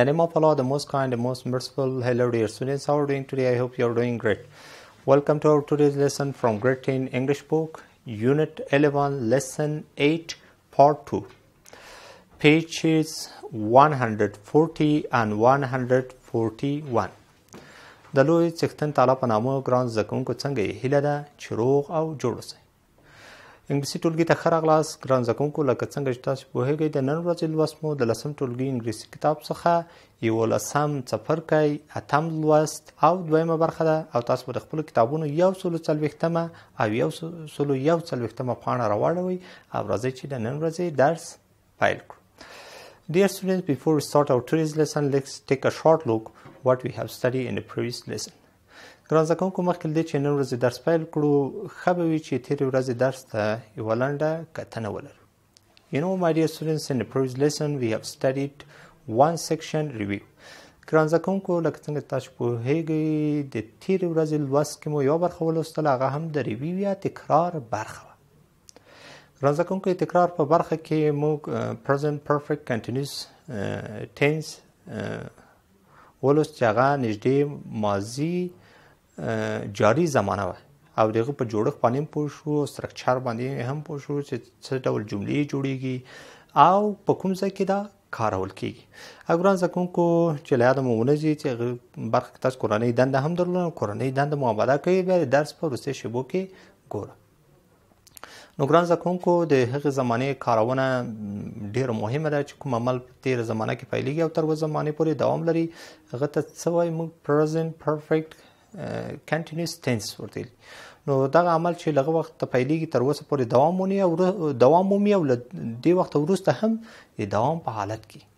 the name of Allah, the most kind, the most merciful. Hello, dear students. How are you doing today? I hope you are doing great. Welcome to our today's lesson from Great 10 English Book, Unit 11, Lesson 8, Part 2. pages 140 and 141 د لوی څښتن تعالی په نامه ګران زکونکو څنګه یې هیله ده چې روغ او جوړ اوسئ انګلیسي ټولګي ته ښه راغلاست ګران زکونکو لکه څنګه چې تاسو پوهیږئ د نن ورځې لوست مو د لسم ټولګي انګلیسي کتاب څخه یولسم څپرکی اتم لوست او دویمه برخه ده او تاسو به د خپلو کتابونو یو سلو څلوېښتمه او یو سلو یو څلوېښتمه پاڼه راواړوئ او راځئ چې د نن ورځې درس پیل کړو Dear students, before we start our today's lesson, let's take a short look what we have studied in the previous lesson. ګران زده کوونکو مخکې له دې چې نن ورځې درس پیل کړو ښه به وي چې تېرې ورځې درس ته یوه لنډه کتنه ولرو You know, my dear students, in the previous lesson we have studied one section review. ګران زده کوونکو لکه څنګه تاسو پوهیږئ د تیرې ورځې لوست کې مو یوه برخه ولوستله هغه هم د ریویو یا تکرار برخه وه ګران زده کوونکو تکرار په برخه کې موږ پرزنټ پرفیکټ کنټینیوس ټینس ولوست چې هغه نږدې ماضي جاری زمانه وه او دغه په جوړښت باندې هم پوه شو سټرکچر باندې هم پوه شو چې څه ډول جملې جوړیږي او په کوم ځای کې دا کارول کیږي اګران زکونکو چې له یاده مو ونځي چې برخه کې تاسو کورنۍ دنده هم درلوده کورنۍ دنده مو آباده کړئ بیا درس په وروستي شیبو کې ګوره نو ګران زده کوونکو د هغې زمانې کارونه ډېره مهمه ده چې کوم عمل په تېره زمانه کې پیلېږي او تر اوس زمانې پورې دوام لري هغه ته څه وایي موږ پرزنټ پرفیکټ کنټینیوس ټینس ورته نو دغه عمل چې لغه وخت ته پیلېږي تر اوسه پورې دوام ونی او دوام مومي او له دې وخت وروسته هم د دوام په حالت کې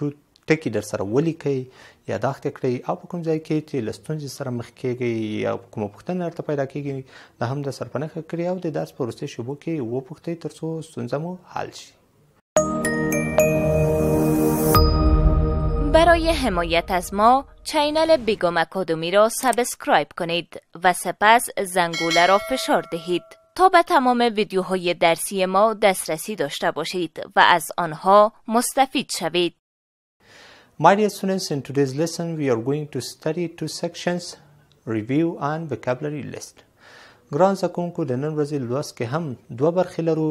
توت ټکي درسره ولیکئ یاداښت کړئ او په کوم ځای کې چې له ستونزې سره مخ کیږئ یا کومه پوښتنه درته پیدا کیږي د هم د سرپنخه کړئ او د درس په وروستي شوبو کې وپوښتئ ترڅو ستونزه مو حل شي برای حمایت از ما چینل بیگم اکادمی را سبسکرایب کنید و سپس زنگوله را فشار دهید. تا به تمام ویدیوهای درسی ما دسترسی داشته باشید و از آنها مستفید شوید. My dear students, in today's lesson we are going to study two sections, review and vocabulary list. ګران زکونکو د نن ورځې لوست کې هم دوه برخې لرو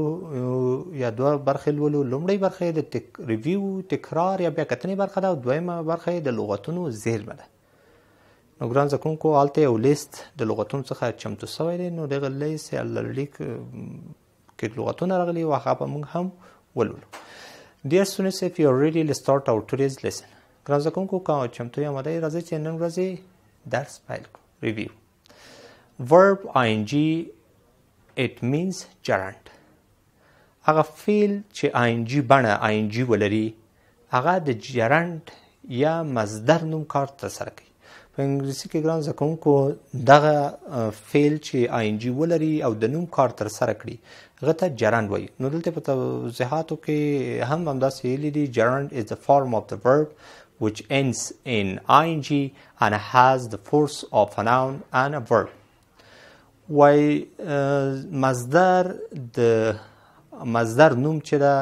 یا دوه برخې لولو لومړی برخه د تک ریویو تکرار یا بیا کتنې برخه ده او دویمه برخه د لغتونو زیرمه ده نو ګران زکونکو آلته یو لیست د لغتونو څخه چمتو سوی دی نو دغه لیست یا لړلیک کې لغتونه راغلي او هغه به موږ هم ولولو Dear students, if you are ready, let's start our today's lesson. ګران زکونکو که چمتو یا مدعی راځي چې نن ورځې درس پیل کړو. ریویو Verb ing it means gerund هغه فعل چې ing بڼه ing ولري هغه د جرند یا مصدر نوم کار ته سره کوي په انګلیسي کې ګران زده کوونکو دغه فعل چې ing ولري او د نوم کار تر سره کړي هغه ته جرند وایي نو دلته په توضیحاتو کې هم همداسې ویلي دي جرند is the form of the verb which ends in ing and has the force of a noun and a verb وای مصدر د مصدر نوم چې ده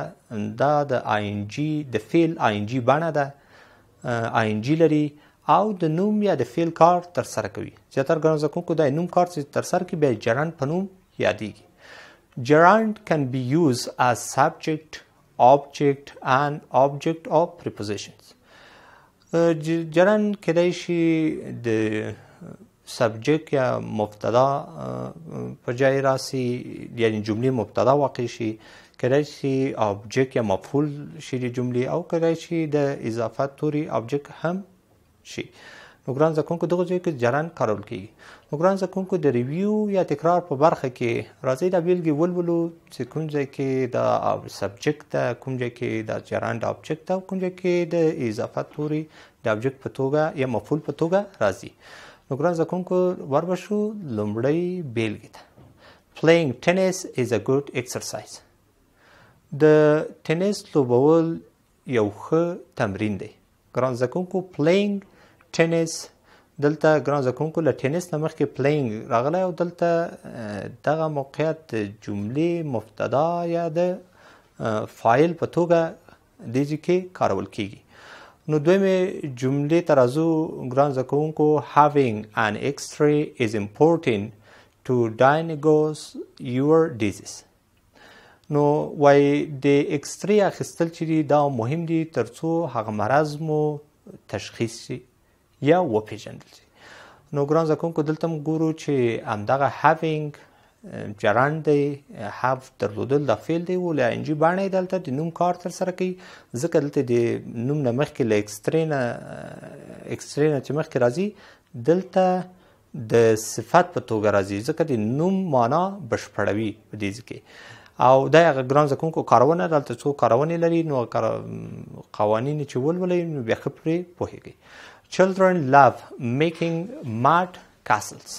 دا د آینجی د فعل آینجی بڼه ده آینجی لري او د نوم یا د فعل کار تر سره کوي زیاتره ګڼو زده کوونکو دا نوم کار چې تر سره کوي بیا جرند په نوم یادېږي جرند can be used as subject object and object of prepositions جران کدای شي د سبجیکټ یا مبتدا په جای راسي یعنی جمله مبتدا واقع شي کدای شي آبجیکټ یا مفعول شي د جملې او کدای شي د اضافت توري آبجیکټ هم شي نو ګران زده کوونکو دغه ځای کې جرن کارول کیږي نو ګران زده کوونکو د ریویو یا تکرار په برخه کې راځي دا بیلګې ولولو چې کوم ځای کې دا سبجیکټ ده کوم ځای کې دا جرن د ابجیکټ ده کوم ځای کې د اضافه توري د ابجیکټ په توګه یا مفعول په توګه راځي نو ګران زده کوونکو وربشو لومړی بیلګې ده Playing tennis is a good exercise. د ټینس لوبول یو ښه تمرین دی ګران زده کوونکو پلینګ ټینس دلته ګران زده کوونکو له ټینس نه مخکې پلینګ راغلی او دلته دغه موقعیت د جملې مبتدا یا د فایل په توګه دی ځای کې کارول کیږي نو دویمې جملې ته راځو ګران زده کوونکو having an x-ray is important to diagnose your disease نو وای د اکسرې اخیستل چې دي دا مهم دي ترڅو هغه مرض مو تشخیص شي یا وپیژندل شي نو ګران زکونکو دلته ګورو چې همدغه هاوینګ جران دی هاف درلودل د فعل دی ول ان جی باندې دلته د نوم کار تر سره کوي ځکه دلته د نوم نه مخکې ل ایکسترین ایکسترین چې مخکې راځي دلته د صفت په توګه راځي ځکه د نوم معنا بشپړوي په دې ځکه او دا هغه ګران زکونکو کارونه دلته څو کارونه لري نو قوانین چې ولولې نو بیا خپري پوهیږي children love making mud castles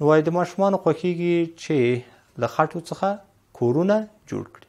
نو د ماشومان خوخیږي چې له خټو څخه کورونه جوړ کړي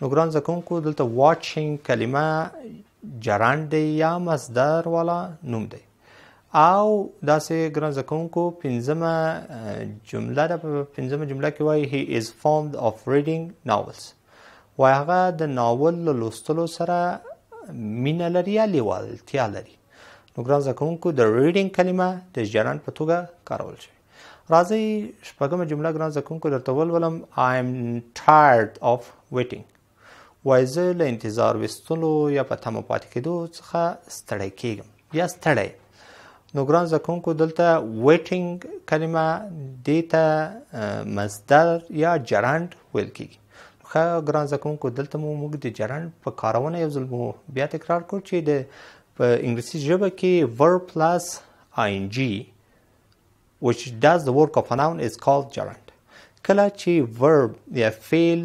نو ګران زکونکو دلته واچینګ کلمه جرند دی یا مصدر والا نوم دی او داسې ګران زکونکو پنځمه جمله ده په پنځمه جمله کې وایي هی از فارمد اف ریډینګ ناولز وای هغه د ناول له لوستلو سره مینه لري یا لیوالتیا لري نو ګران زکونکو د ریډینګ کلمه د جرند په توګه کارول شوی راځئ شپږمه جمله ګران زکونکو درته ولولم I am tired of waiting وای زه له انتظار وستلو یا په تمه پاتې کېدو څخه ستړی کېږم یا ستړی نو ګران زکونکو دلته waiting کلمه دې ته مصدر یا جرند ویل کېږي ښه ګران زکونکو دلته مو موږ د جرند په کارونه یو ځل مو بیا تکرار کړو چې د په انګلیسي ژبه کې verb plus ing which does the work of a noun is called gerund کله چې verb یا فعل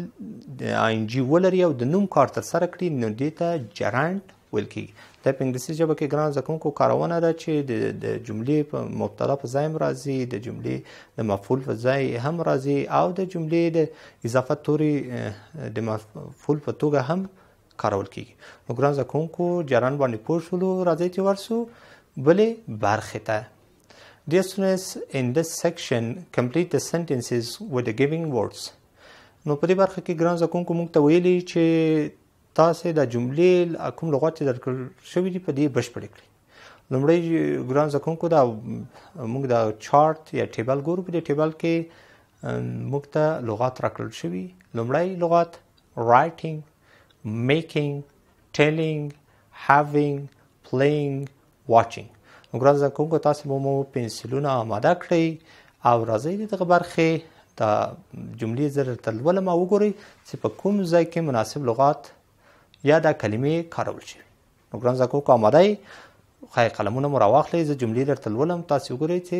ing ولري او د نوم کار تر سره کړي نو دې ته gerund ویل کیږي دا په انګلیسي ژبه کې ګران زکونکو کارونه ده چې د جملې په مبتدا په ځای هم راځي د جملې د مفعول په ځای هم راځي او د جملې د اضافه توري د مفعول په توګه هم کارول کیږي نو ګران زده کوونکو جران باندې پوه شولو راځئ چې ورسو بلې برخې ته Dear students, in this section, complete the sentences with the giving words. نو په دې برخه کې ګران زده کوونکو موږ ته ویلي چې تاسو د جملې کوم لغات چې درکړل شوی دی په دې بشپړ کړئ لومړی ګران زده کوونکو دا موږ دا چارت یا ټیبل ګورو په دې ټیبل کې موږ ته لغات راکړل شوی لومړی لغات Writing, making, telling, having, playing, watching نو ګران زده کوونکو تاسو به مو پنسلونه آماده کړئ او راځئ دغه برخې د جملې زر تر لولمه وګورئ چې په کوم ځای کې مناسب لغات یا د کلمې کارول شوي نو ګران زکو که آماده یې خای قلمونه مو راواخلئ زه جملې درته لولم تاسې وګورئ چې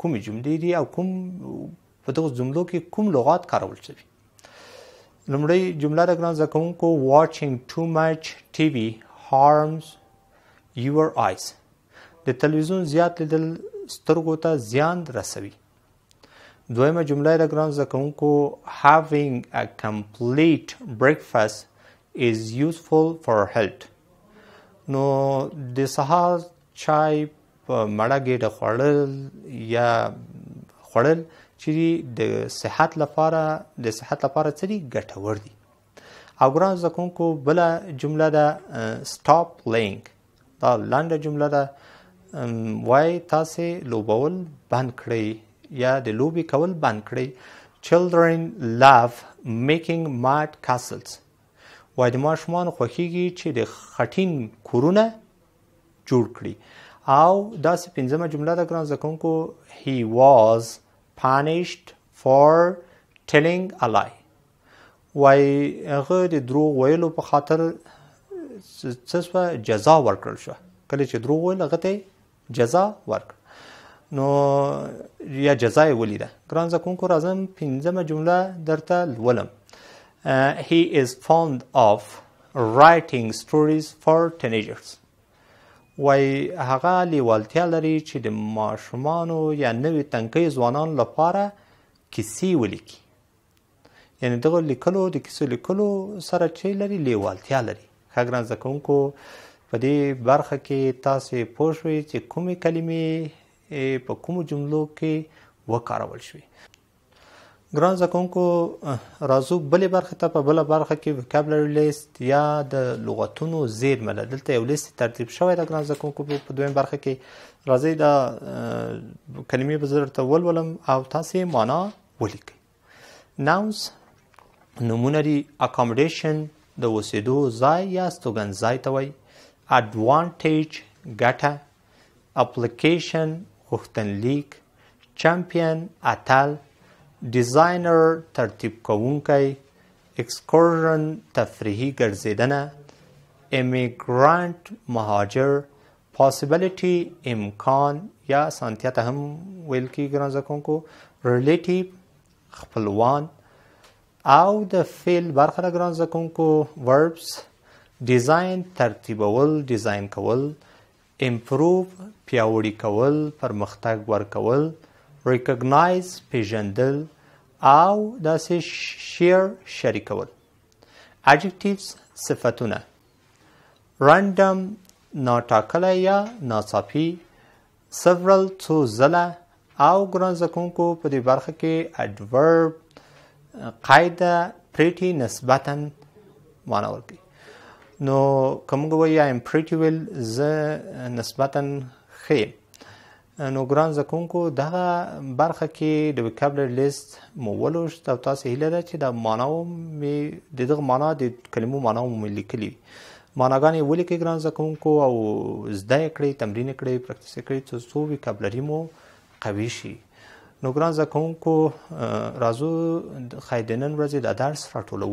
کومې جملې دي او کوم په دغو جملو کې کوم لغات کارول شوي لومړی جمله د ګران زده کوونکو واچینګ ټو مچ ټي وي هارمز یور آیز د تلویزیون زیات لیدل سترګو ته زیان رسوي دویمه جمله د ګران زده کوونکو having a complete breakfast is useful for health نو د سهار چای په مړه ګډه خوړل یا خوړل چې د صحت لپاره د صحت لپاره څه دي ګټور دي او ګران زده کوونکو بله جمله ده سټاپ پلینګ دا لنډه جمله ده وای تاسو لوبول بند کړئ یا د لوبي کول بند کړئ children love making mud castles وای د ماشومان خوخیږي چې د خټین کورونه جوړ کړي او داسې پنځمه جمله ده ګران زده کوونکو he was punished for telling a lie وایي هغه د دروغ ویلو په خاطر څه سوه جزا ورکړل شوه کله چې دروغ ویل هغه ته جزا ورکړه نو یا جزا یې ولیده ګران زده کوونکو راځم پنځمه جمله درته لولم هی از فاوند آف رایټینګ سټوریز فار ټینیجرز وای هغه لیوالتیا لري چې د ماشومانو یا نوې تنکۍ ځوانانو لپاره کیسې ولیکي یعنی دغه لیکلو د کیسو لیکلو سره چی لري لیوالتیا لري ښه ګران زده کوونکو په دې برخه کې تاسو پوه شوئ چې کومې کلمې په کومو جملو کې وکارول شوې ګران زده کوونکو راځو بلې برخې ته په بله برخه کې وکابلري لیست یا د لغتونو زیرمه ده دلته یو لیست ترتیب شوی ده ګران زده کوونکو په دویم برخه کې راځئ دا کلمې به زه درته ولولم او تاسې معنا ولیکئ ناونز نومونه دي اکامډیشن د اوسېدو ځای یا استوګن ځای ته وایي اډوانټیج ګټه اپلیکیشن غوښتنلیک چمپیون اتل ډیزاینر ترتیب کوونکی اکسکورژن تفریحي ګرځېدنه امیګرانټ مهاجر Possibility، امکان یا اسانتیا ته هم ویل کیږي ګران زده کوونکو ریلیټیو خپلوان او د فعل برخه ده ګران زده کوونکو وربس ډیزاین ترتیبول ډیزاین کول امپروو پیاوړي کول پرمختګ ورکول ریکګنایز پیژندل او داسې شیر شریکول اډجکټیوز صفتونه Random ناټاکلی یا ناڅاپي several څو ځله او ګران زکونکو په دې برخه کې adverb قید پریټي نسبتا معنا ورکوي نو کوم وایي ایم پریټي ویل زه نسبتا ښه نو ګران زکونکو دغه برخه کې د وکابلر لیست مو ولوشت او تاسو هیله ده چې د ماناو می د دغه معنا د کلمو معنا مو لیکلی ماناګانې ولیکي ګران زکونکو او زده کړئ تمرین کړئ پریکټیس کړئ تر څو وکابلری مو قوي شي نو ګران زکونکو راځو خیدنن ورځې د درس راټولو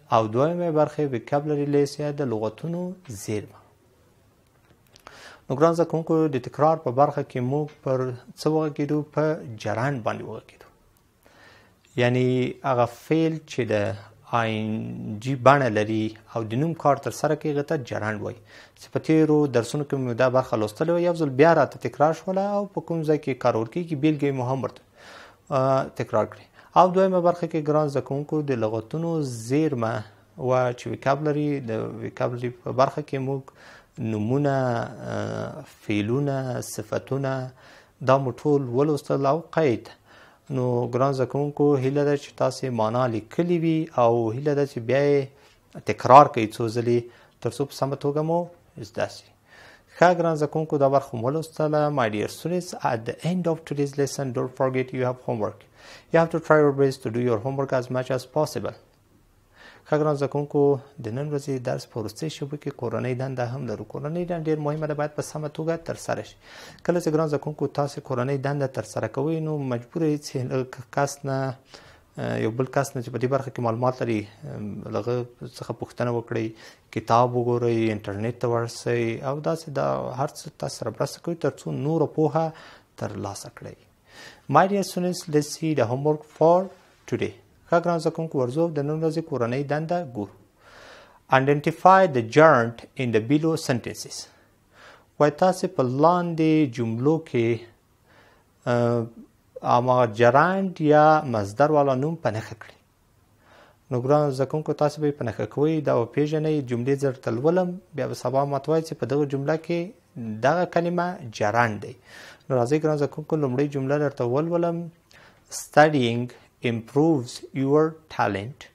او دویمه برخه وکابلری لیس یا د لغتونو زیرمه نو ګران زده کوونکو د تکرار په برخه کې موږ پر څه وغږېدو په جران باندې وغږېدو یعنی هغه فعل چې د آینجی بڼه لري او د نوم کار تر سره کوي هغه ته جران وایي چې په تیرو درسونو کې مو دا برخه لوستلې وه یو ځل بیا راته تکرار شوله او په کوم ځای کې کارول کېږي بېلګې مو هم ورته تکرار کړي او دویمه برخه کې ګران زده کوونکو د لغتونو زیرمه و چې وکابلري د وکابلري په برخه کې موږ نمونه فعلونه صفتونه دا مو ټول ولوستل او قید نو ګران زده کوونکو هیله ده چې تاسو معنا لیکلي وي او هیله ده چې بیا تکرار کړئ څو ځلې ترڅو په سمه توګه مو زده شي ښه ګران زده کوونکو دا برخه مو ولوستله my dear students at the end of today's lesson don't forget you have homework you have to try your best to do your homework as much as possible ښه ګران زده کوونکو د نن ورځې درس په وروستۍ شېبو کې کورنۍ دنده هم لرو کورنۍ دنده ډېر مهمه ده باید په سمه توګه ترسره شي کله چې ګران زده کوونکو تاسې کورنۍ دنده ترسره کوئ نو مجبور یئ چې له کس نه یو بل کس نه چې په دې برخه کې معلومات لري لغه څخه پوښتنه وکړي کتاب وګورئ انټرنیټ ته ورسئ او داسې دا هر څه تاسو سره مرسته کوي ترڅو نور پوهه تر لاسه کړئ My dear students, let's see the homework for today. ښه ګران زده کوونکو ورځو د نن ورځې کورنۍ دنده ګورو Identify the gerund in the below sentences. وای تاسو په لاندې جملو کې اما جراند یا مصدر والا نوم په نخښه کړي نو ګران زکونکو تاسو به په نخښه کوي دا او پیژنې جملې زر تلولم بیا به سبا ماتوي چې په دغه جمله کې دغه کلمه جراند دی نو راځي ګران زکونکو لومړی جمله درته ولولم studying improves your talent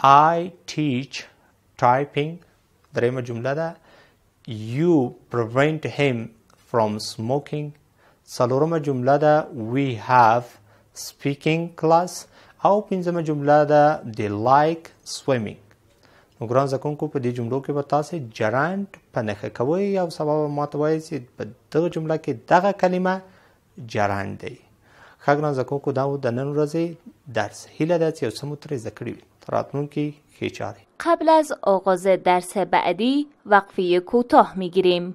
I teach typing درېمه جمله ده You prevent him from smoking څلورمه جمله ده We have speaking class او پنځمه جمله ده They like swimming نو ګران زده کوونکو په دې جملو کې به تاسې جرانډ په نښه کوئ او سبا به ماته وایي چې په دغه جمله کې دغه کلمه جران دی ښه ګران زده کوونکو دا و د نن ورځې درس هیله ده چې یو څه مو ترې زده کړي وي راتلونکي ښې چارې قبل از آغاز درس بعدی وقفه کوتاه میگیریم